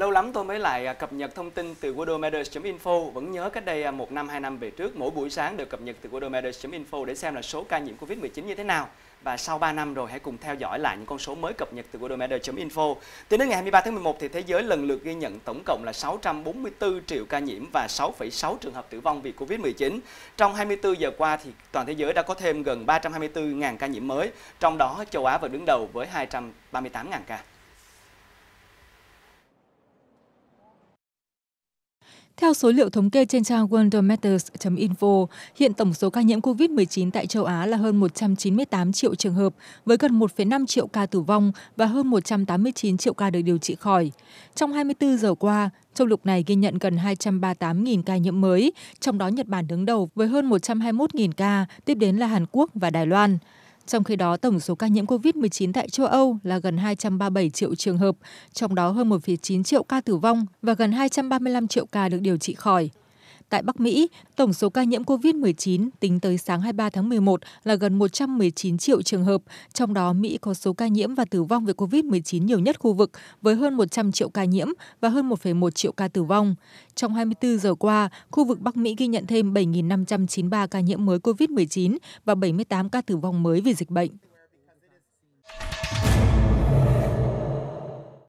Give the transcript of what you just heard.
Lâu lắm tôi mới lại à, cập nhật thông tin từ worldometers.info. Vẫn nhớ cách đây à, một năm, hai năm về trước, mỗi buổi sáng được cập nhật từ worldometers.info để xem là số ca nhiễm Covid-19 như thế nào. Và sau 3 năm rồi, hãy cùng theo dõi lại những con số mới cập nhật từ worldometers.info. Tính đến ngày 23 tháng 11 thì thế giới lần lượt ghi nhận tổng cộng là 644 triệu ca nhiễm và 6,6 trường hợp tử vong vì Covid-19. Trong 24 giờ qua thì toàn thế giới đã có thêm gần 324.000 ca nhiễm mới, trong đó châu Á vẫn đứng đầu với 238.000 ca. Theo số liệu thống kê trên trang worldometers.info, hiện tổng số ca nhiễm COVID-19 tại châu Á là hơn 198 triệu trường hợp, với gần 1,5 triệu ca tử vong và hơn 189 triệu ca được điều trị khỏi. Trong 24 giờ qua, châu lục này ghi nhận gần 238.000 ca nhiễm mới, trong đó Nhật Bản đứng đầu với hơn 121.000 ca, tiếp đến là Hàn Quốc và Đài Loan. Trong khi đó, tổng số ca nhiễm COVID-19 tại châu Âu là gần 237 triệu trường hợp, trong đó hơn 1,9 triệu ca tử vong và gần 235 triệu ca được điều trị khỏi. Tại Bắc Mỹ, tổng số ca nhiễm COVID-19 tính tới sáng 23 tháng 11 là gần 119 triệu trường hợp, trong đó Mỹ có số ca nhiễm và tử vong về COVID-19 nhiều nhất khu vực với hơn 100 triệu ca nhiễm và hơn 1,1 triệu ca tử vong. Trong 24 giờ qua, khu vực Bắc Mỹ ghi nhận thêm 7.593 ca nhiễm mới COVID-19 và 78 ca tử vong mới vì dịch bệnh.